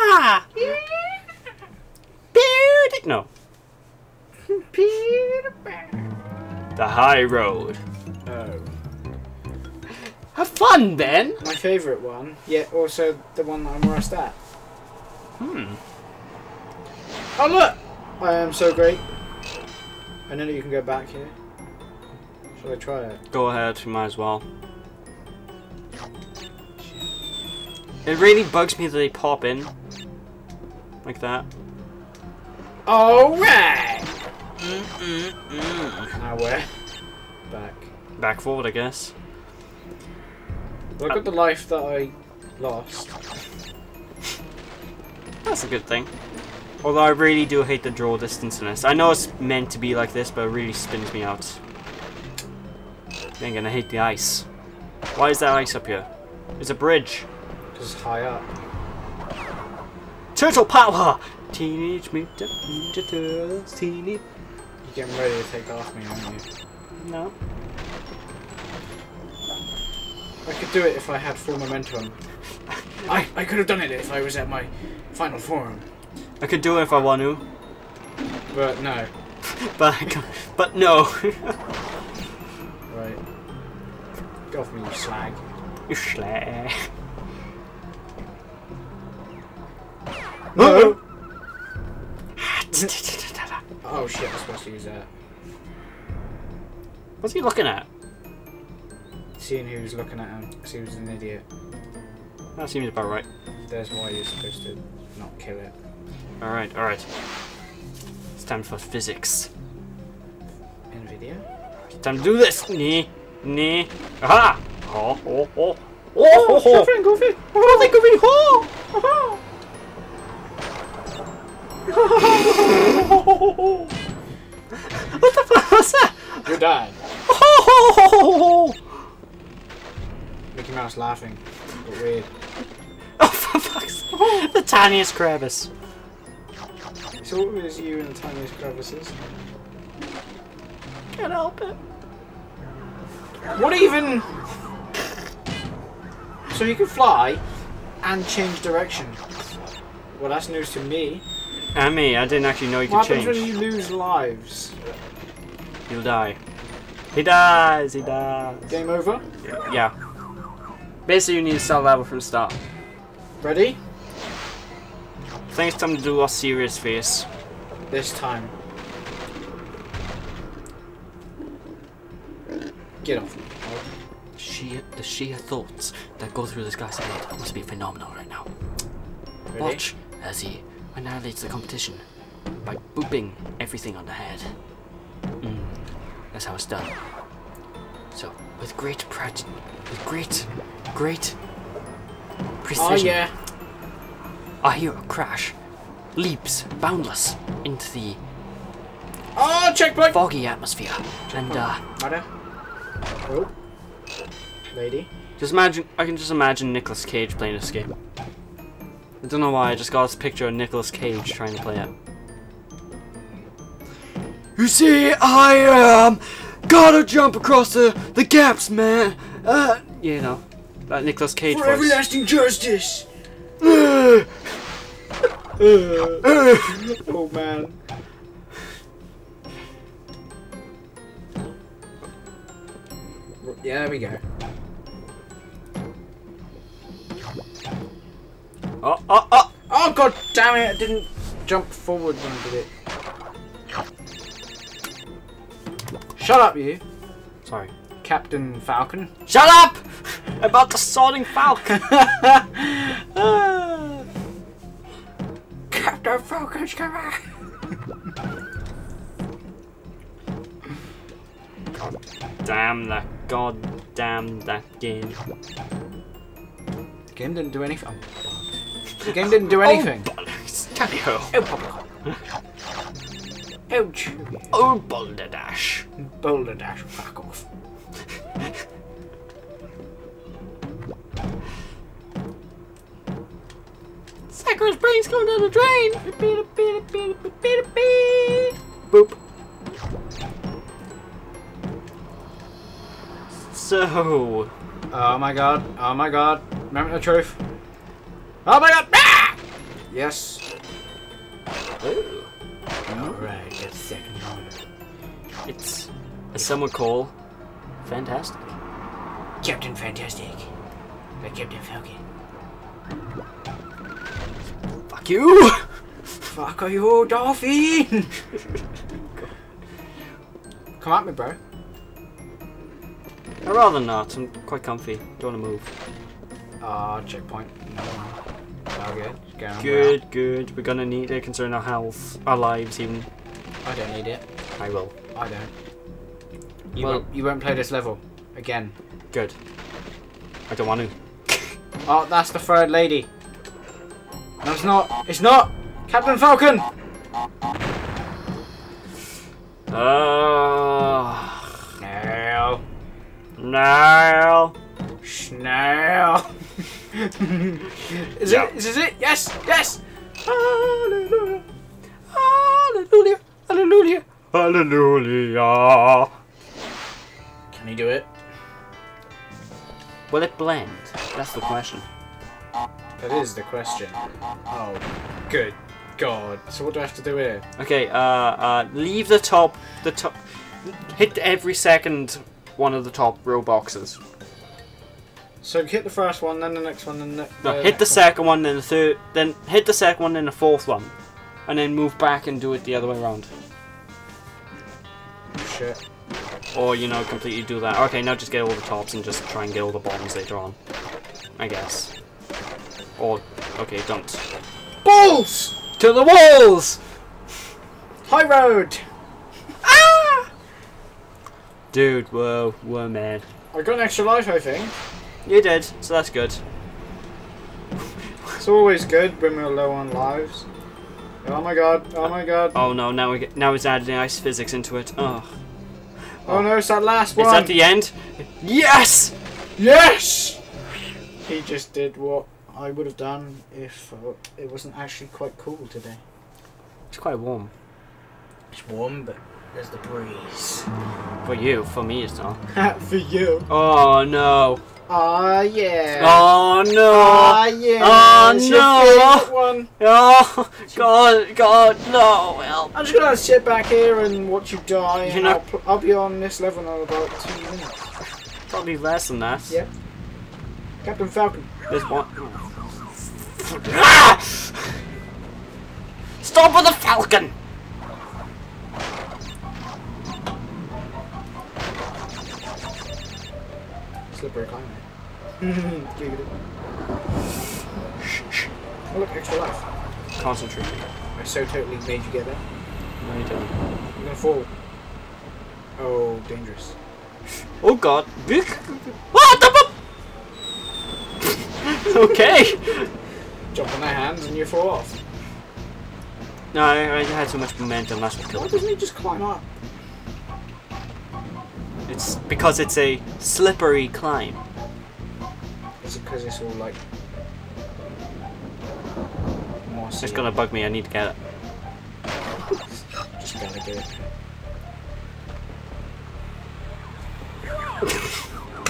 Ha! No. Peter Pan. The high road. Oh. Have fun, Ben. My favourite one, yet also the one that I'm worst at. Hmm. Oh look! I am so great. I know that you can go back here. Shall I try it? Go ahead. You might as well. It really bugs me that they pop in like that. Alright! Mm-mm-mm. Now where? Back. Back forward, I guess. Look at the life that I lost. That's a good thing. Although I really do hate the draw distance in this. I know it's meant to be like this, but it really spins me out. Then gonna hate the ice. Why is that ice up here? It's a bridge. Just high up. Turtle power! Teenage Mutant Ninja Turtles, teenage... You're getting ready to take off me, aren't you? No. I could do it if I had full momentum. I, I could have done it if I was at my final form. I could do it if I want to, But no. but I but no. Right. Get off me, you slag. you schlag. Oh shit, I was supposed to use that. What's he looking at? Seeing who's looking at him, because he was an idiot. That seems about right. There's why you're supposed to not kill it. Alright, alright. It's time for physics. Nvidia? It's time to do this! Nee, nee. Aha! Oh, oh, oh. Oh, oh, Oh, oh. friend, go fit! Oh, they could be oh. oh. What the fuck was that? You're dying. Mickey Mouse laughing. But weird. oh for fuck's sake. The tiniest crevice. So what was you in the tiniest crevices? Can't help it. What even? So you can fly and change direction. Well, that's news to me. And me, I didn't actually know you What could happens change. when you lose lives? You'll die. He dies, he dies. Game over. Yeah. Basically, you need to start level from the start. Ready? I think it's time to do a serious face. This time. Get off me. Sheer, the sheer thoughts that go through this guy's head must be phenomenal right now. Ready? Watch as he annihilates the competition by booping everything on the head. Mm, that's how it's done. So, with great practice, with great, great precision, Oh yeah. our hero Crash leaps boundless into the Oh, checkpoint. foggy atmosphere, and uh. Oh. Lady. just imagine. I can just imagine Nicolas Cage playing this game. I don't know why. I just got this picture of Nicolas Cage trying to play it. You see, I um gotta jump across the the gaps, man. Uh, you know that Nicolas Cage For voice. everlasting justice. Uh, Oh man. Yeah, there we go. Oh, oh, oh! Oh god damn it! I didn't jump forward when I did it. Shut up, you, Sorry. Captain Falcon. Shut up! About the soaring falcon. Captain Falcon's coming. damn that! God damn that game. The game didn't do anything. The game didn't do anything. Oh, bollocks. Tally-ho. Oh, popcorn. Ouch. Oh, Boulder Dash. Boulder Dash, fuck off. Sakura's brain's going down the drain. Boop. So, Oh my god, oh my god. Remember the truth. Oh my god! Ah! Yes. Ooh. Alright, get second order. It's, as would call, fantastic. Captain Fantastic. By Captain Falcon. Fuck you! Fuck are you, Dolphin? Come at me, bro. I'd rather not. I'm quite comfy. Don't want to move. Ah, checkpoint. No. Oh, good. Just going Good, good. We're gonna need it concerning our health, our lives even. I don't need it. I will. I don't. You, Well- won't, you won't play this level. Again. Good. I don't want to. Oh, that's the third lady. No, it's not. It's not! Captain Falcon! Uh, Snail. no. Snail. is Yeah. it? Is this it? Yes! Yes! Hallelujah. Hallelujah. Hallelujah. Hallelujah. Can he do it? Will it blend? That's the question. That is the question. Oh, good God. So what do I have to do here? Okay, uh, uh, leave the top, the top, hit every second one of the top row boxes. So hit the first one, then the next one, then the No, hit the second one, then the third, then hit the second one, then the fourth one, and then move back and do it the other way around. Shit. Or you know, completely do that. Okay, now just get all the tops and just try and get all the bottoms later on. I guess. Or okay, don't. Balls! To the walls! High road! Ah! Dude, whoa, whoa, man. I got an extra life, I think. You did, so that's good. It's always good when we're low on lives. Oh my god, oh my god. Oh no, now we get, now it's adding ice physics into it. Oh, Oh no, it's that last one! it's at the end. Yes. Yes! He just did what I would have done if uh, it wasn't actually quite cool today. It's quite warm It's warm, but there's the breeze. for you. For me, it's not. For you. Oh no. Ah, yeah. Oh no. Ah, yeah. Oh, It's your no. one. Oh God, God, no. Well, I'm just gonna sit back here and watch you die. And not- I'll, I'll be on this level in about two minutes. probably less than that. Yeah. Captain Falcon. There's one. Ah! Stop with the falcon! Mm-hmm. oh, look, extra life. Concentrating. I so totally made you get that. No, you don't. You're gonna fall. Oh, dangerous. Oh God! What the? okay. Jump on their hands and you fall off. No, I, had too much momentum. That's what Why doesn't he just climb up? It's because it's a slippery climb. Is it because it's all like mossy? It's gonna bug me. I need to get it. Just gotta do it.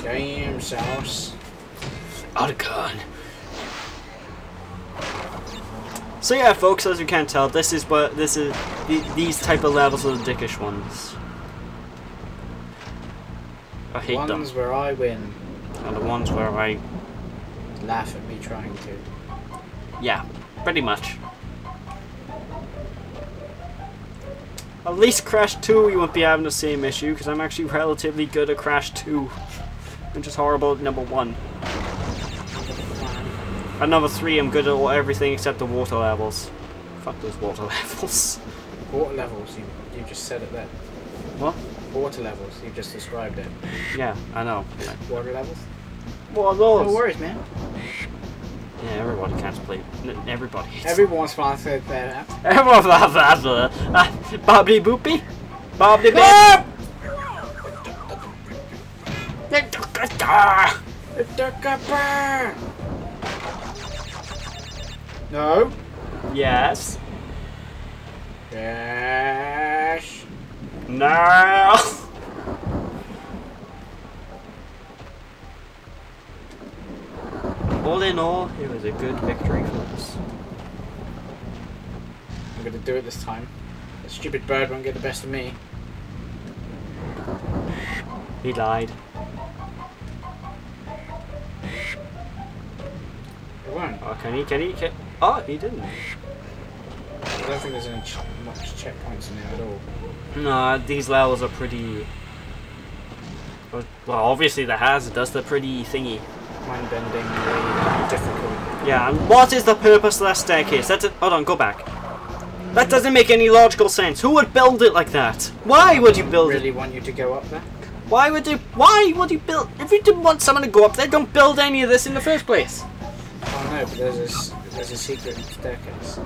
Damn sauce. Otacon. So yeah, folks, as you can tell, this is what this is. The, these type of levels are the dickish ones. I hate them. The ones where I win. And the ones where I, Laugh at me trying to. yeah, pretty much. At least Crash 2 you won't be having the same issue, because I'm actually relatively good at Crash 2. Which is horrible at number 1. At number 3 I'm good at everything except the water levels. Fuck those water levels. Water levels, you, you just said it there. What? Water levels, you just described it. Yeah, I know. Water levels? What are No worries, man. Yeah, everybody can't play. Everybody. Everyone's said that. Everyone blah blah blah. Ah, Bobbly boopy. Bobbly Ah! boop. No. Yes. Yes. No. All in all, it was a good victory for us. I'm gonna do it this time. That stupid bird won't get the best of me. He lied. It won't. Oh, can he? Can he? Can... Oh, he didn't. I don't think there's any ch much checkpoints in there at all. No, these levels are pretty. Well, obviously the hazard does the pretty thingy. Mind bending, really difficult. Yeah, and what is the purpose of that staircase? That's it. Hold on, go back. That doesn't make any logical sense. Who would build it like that? Why would you build Really it? Really want you to go up there? Why would you? Why would you build? If you didn't want someone to go up there, don't build any of this in the first place. Oh no, but there's a, there's a secret staircase.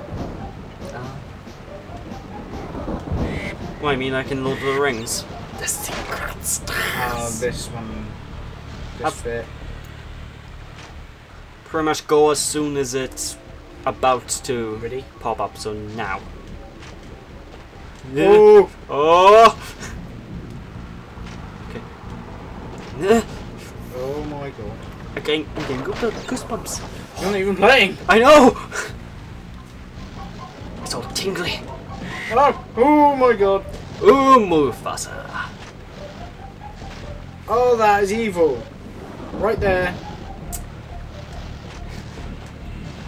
Well, I mean, like in Lord of the Rings. The secret Oh, stairs. Ah, this one. This I've- bit. Pretty much go as soon as it's about to Ready? pop up. So now. Oh! Oh. Okay. Oh my god. Again, again, go goosebumps. You're not even playing! I know. It's all tingly. Hello! Oh my god! Ooh, Mufasa. Oh, that is evil! Right there.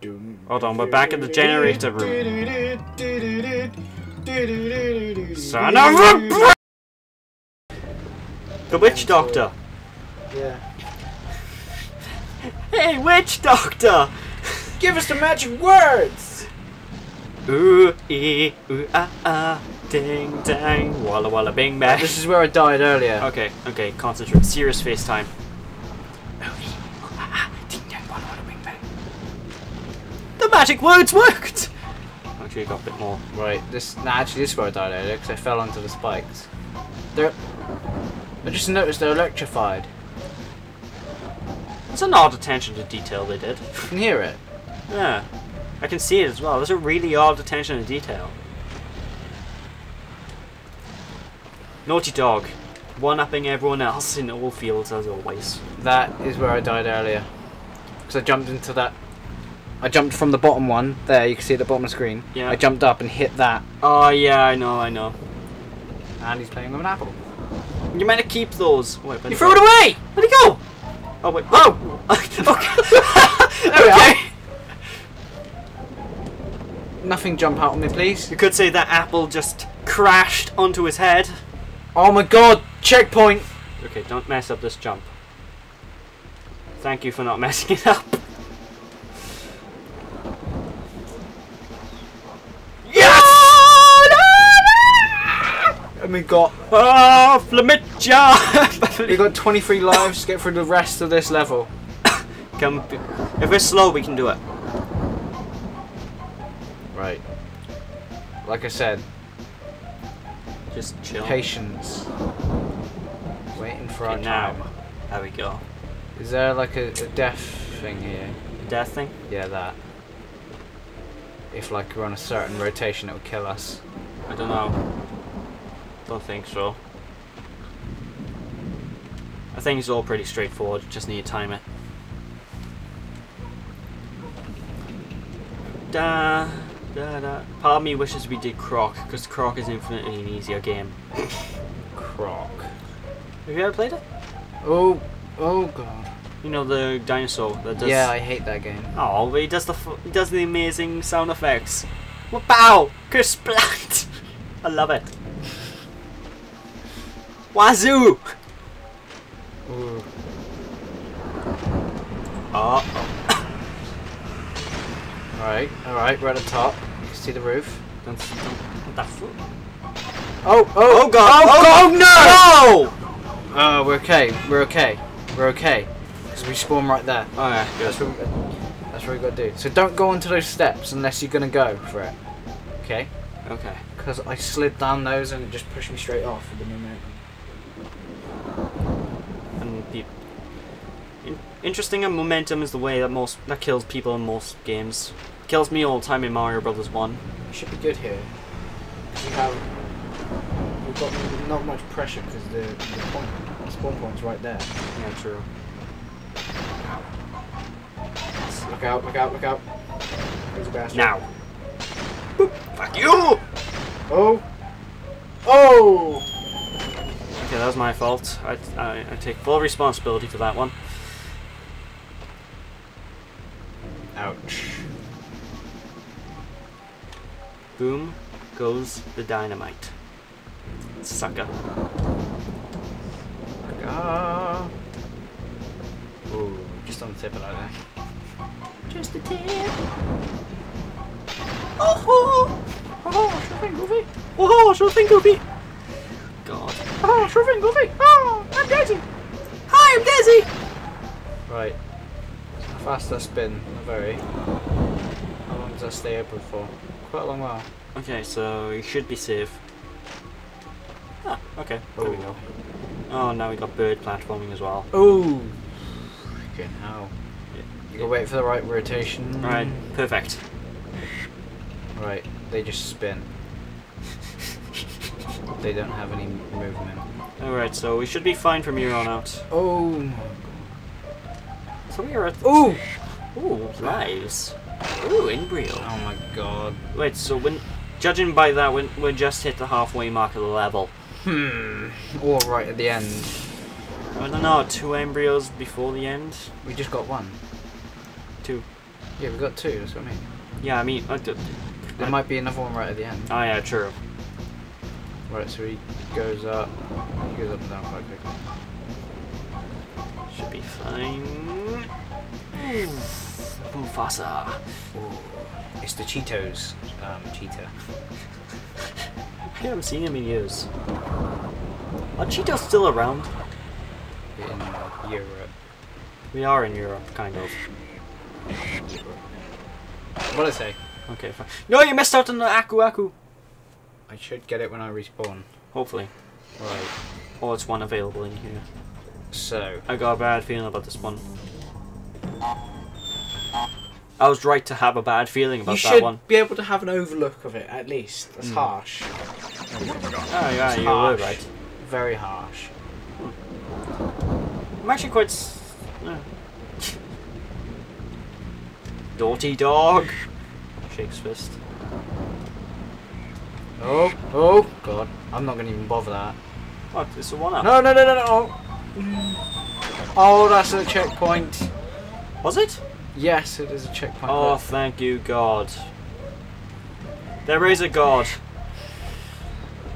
Hold on, we're back at the generator room. son of a The witch doctor. Yeah. Hey, witch doctor. Give us the magic words. Ooh, ee, ooh, ah, ah, ding, dang, walla walla, bing, bang. This is where I died earlier. Okay, okay, concentrate. Serious face time. The magic words worked. Actually, got a bit more. Right. This. Nah, actually, this is where I died earlier because I fell onto the spikes. They're. I just noticed they're electrified. It's an odd attention to detail they did. You can hear it. Yeah, I can see it as well. There's a really odd attention to detail. Naughty Dog, one-upping everyone else in all fields as always. That is where I died earlier. Because I jumped into that. I jumped from the bottom one. There, you can see at the bottom of the screen. Yeah. I jumped up and hit that. Oh yeah, I know, I know. And he's playing with an apple. You meant to keep those. Wait, You threw it away! Where'd it go? Oh wait. Oh. okay. There we are. okay. Nothing jump out on me, please. You could say that apple just crashed onto his head. Oh my god! Checkpoint! Okay, don't mess up this jump. Thank you for not messing it up. We got ah, Oh, Flamitja! we got 23 lives to get through the rest of this level. Come, if we're slow, we can do it. Right. Like I said, Just chill. patience. Waiting for our now. time. There we go. Is there like a, a death thing here? A death thing? Yeah, that. If like we're on a certain rotation, it would kill us. I don't know. Don't think so. I think it's all pretty straightforward. Just need to time it. Da da da. Part of me wishes we did Croc because Croc is infinitely an easier game. Croc. Have you ever played it? Oh, oh god. You know the dinosaur that does. Yeah, I hate that game. Oh, but he does the f- he does the amazing sound effects. What bow? Kersplat! I love it. Wazoo! Ooh. Oh, Alright, alright, we're at the top. You can see the roof. don't, don't, what the fuck? Oh, oh oh, oh, oh god! Oh, no! no! Oh, we're okay, we're okay. We're okay. Because we spawn right there. Oh yeah, good. That's what, we, that's what we got to do. So don't go onto those steps unless you're going to go for it. Okay? Okay. Because I slid down those and it just pushed me straight off with the momentum. And the in, interesting and momentum is the way that most that kills people in most games. Kills me all the time in Mario Brothers One. We should be good here. we have... We've got not much pressure because the, the, point, the spawn point's right there. Yeah, true. Look out, look out, look out. There's a bastard. Now. Boop. Fuck you! Oh! Oh! Was my fault. I, I, I take full responsibility for that one. Ouch. Boom goes the dynamite. Sucker. Ah. Ooh, just on the tip of that there. Just a tip. Oh, ho! Oh, sure thing, Goofy. oh, sure thing, Goofy. God. Oh, sure thing, Goofy. Oh, I'm Daisy. Hi, I'm Desi. Right. How fast does that spin? Not very. How long does that stay open for? Quite a long while. Okay, so you should be safe. Ah, okay. There we Oh. go. Oh, now we got bird platforming as well. Oh! Freaking hell. Yeah. You gotta wait for the right rotation. Alright, perfect. Right, they just spin. They don't have any movement. Alright, so we should be fine from here on out. Oh! So we are at. Ooh! Ooh, lives. Ooh, embryo. Oh my god. Wait, so when. Judging by that, we we just hit the halfway mark of the level. Hmm. Or right at the end. I don't know, two embryos before the end? We just got one. Two. Yeah, we got two, that's what I mean. Yeah, I mean. I d- There I- might be another one right at the end. Oh, yeah, true. Right, so he goes up. He goes up and down quite quickly. Should be fine. Mufasa. Ooh. It's the Cheetos um, cheetah. I haven't seen him in years. Are Cheetos still around? in Europe. We are in Europe, kind of. What I say? Okay, fine. No, you missed out on the Aku Aku! I should get it when I respawn. Hopefully. Right. Or it's one available in here. So, I got a bad feeling about this one. I was right to have a bad feeling about you that should one. be able to have an overlook of it at least. That's Mm. harsh. Oh, yeah, you were right. Very harsh. I'm actually quite. Naughty dog! Shakes fist. Oh, oh, God. I'm not gonna even bother that. What? It's a one up. No, no, no, no, no. Oh, oh that's a checkpoint. Was it? Yes, it is a checkpoint. Oh, Look. thank you, God. There is a God.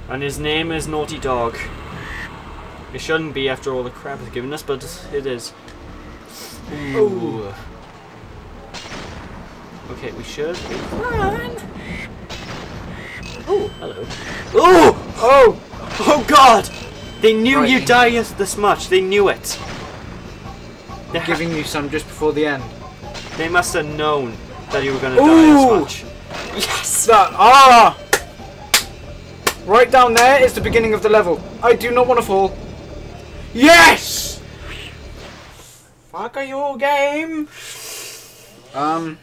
And his name is Naughty Dog. It shouldn't be after all the crap it's given us, but it is. Ooh. Okay, we should be fine. Oh, hello. Oh! Oh! Oh God! They knew Right. you'd die as- this much. They knew it. They, I'm giving you some just before the end. they must have known that you were going to die this much. Yes! That ah! Right down there is the beginning of the level. I do not want to fall. Yes! Fuck are your game? Um,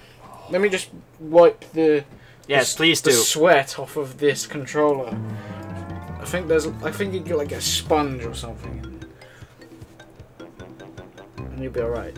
let me just wipe the Yes, the, please the do. sweat off of this controller. I think there's I think you get like a sponge or something, and you'll be all right.